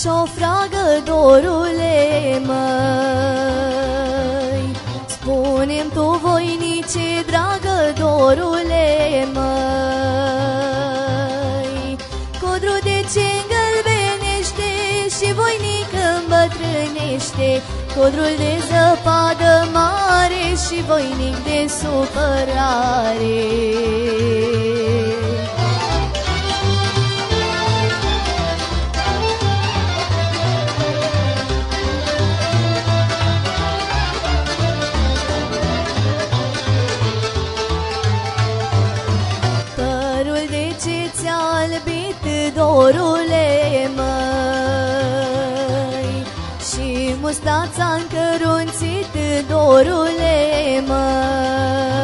și-o fragă, dorule măi. Spune-mi tu, voinice dragă, dorule măi. Codru de ce îngălbenește și voinic îmbătrânește. Codrul de zăpadă mare și voinic de supărare dorule măi Și mustața încărunțit, dorule măi.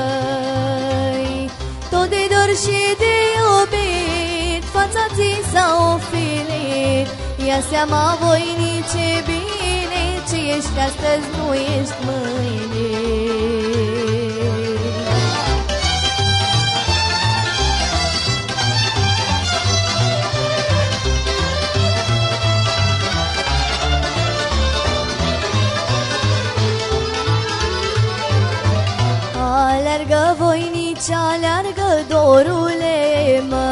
Tot de dor și de iubit, fața ți s-a ofilit Ia seama, voinice, bine, ce ești astăzi, nu ești mâine Alergă voinici, alergă dorule măi.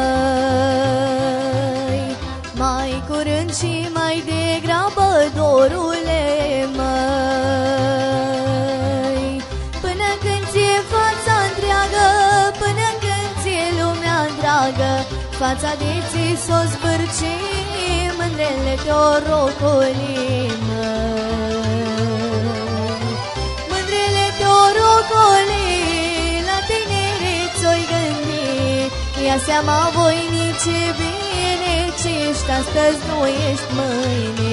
Mai curând și mai degrabă dorule măi. Până când ți-e fața întreagă, până când ți-e lumea dragă Fața de ți s-o zbârci, mândrele te-o rocolim Mândrele te-o rocoli, Ia seama voinice bine, ce ești astăzi, nu ești mâine